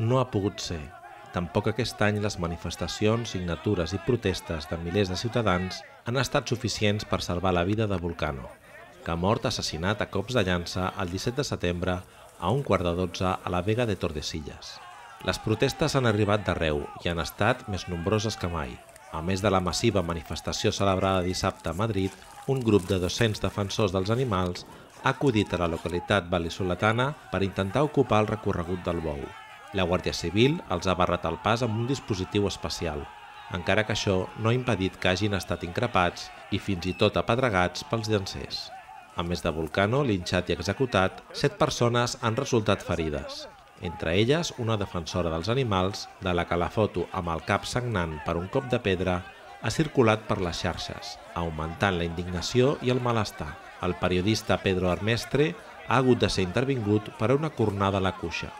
no ha pogut ser. Tampoc aquest any les manifestacions, signatures i protestes de milers de ciutadans han estat suficients per salvar la vida de Volcano, que ha mort assassinat a cops de llança el 17 de setembre a un quart de dotze a la Vega de Tordesillas. Les protestes han arribat d'arreu i han estat més nombroses que mai. A més de la massiva manifestació celebrada dissabte a Madrid, un grup de 200 defensors dels animals ha acudit a la localitat val·lisoletana per intentar ocupar el recorregut del bou. La Guàrdia Civil els ha barrat el pas amb un dispositiu especial, encara que això no ha impedit que hagin estat increpats i fins i tot apedregats pels llancers. A més de Volcano, linxat i executat, set persones han resultat ferides, entre elles una defensora dels animals, de la que la foto amb el cap sagnant per un cop de pedra ha circulat per les xarxes, augmentant la indignació i el malestar. El periodista Pedro Armestre ha hagut de ser intervingut per a una cornada a la cuixa.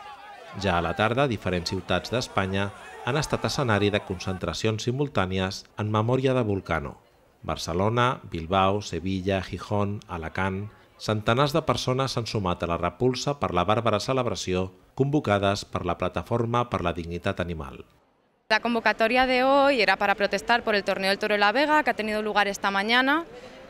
Ja a la tarda, diferents ciutats d'Espanya han estat escenari de concentracions simultànies en memòria de Volcano. Barcelona, Bilbao, Sevilla, Gijón, Alacant... Centenars de persones s'han sumat a la repulsa per la bàrbara celebració convocades per la Plataforma per la Dignitat Animal. La convocatoria de hoy era para protestar por el torneo del Toro de la Vega que ha tenido lugar esta mañana,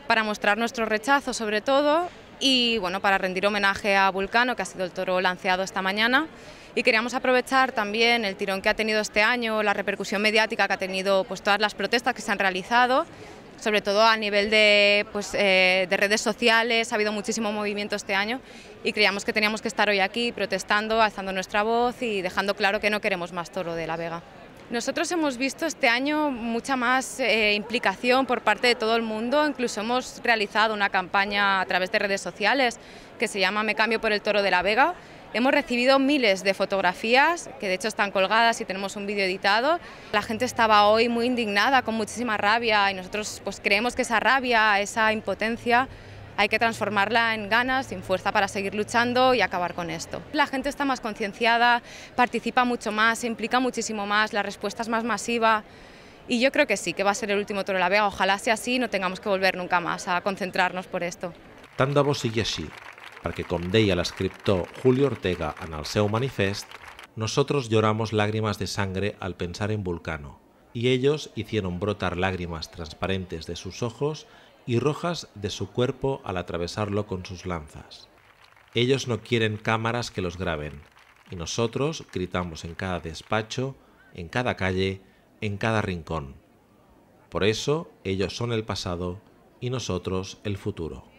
para mostrar nuestro rechazo sobre todo y bueno, para rendir homenaje a Vulcano, que ha sido el toro lanceado esta mañana. Y queríamos aprovechar también el tirón que ha tenido este año, la repercusión mediática que ha tenido pues, todas las protestas que se han realizado, sobre todo a nivel de, pues, eh, de redes sociales, ha habido muchísimo movimiento este año y creíamos que teníamos que estar hoy aquí protestando, alzando nuestra voz y dejando claro que no queremos más toro de la Vega. Nosotros hemos visto este año mucha más eh, implicación por parte de todo el mundo, incluso hemos realizado una campaña a través de redes sociales que se llama Me cambio por el toro de la Vega. Hemos recibido miles de fotografías, que de hecho están colgadas y tenemos un vídeo editado. La gente estaba hoy muy indignada, con muchísima rabia y nosotros pues creemos que esa rabia, esa impotencia hay que transformarla en ganas, en fuerza para seguir luchando y acabar con esto. La gente está más concienciada, participa mucho más, se implica muchísimo más, la respuesta es más masiva y yo creo que sí, que va a ser el último Toro de la Vega. Ojalá sea así y no tengamos que volver nunca más a concentrarnos por esto. Tant de bo sigui així, perquè com deia l'escriptor Julio Ortega en el seu manifest, nosotros lloramos lágrimas de sangre al pensar en Vulcano, y ellos hicieron brotar lágrimas transparentes de sus ojos y rojas de su cuerpo al atravesarlo con sus lanzas. Ellos no quieren cámaras que los graben, y nosotros gritamos en cada despacho, en cada calle, en cada rincón. Por eso ellos son el pasado y nosotros el futuro.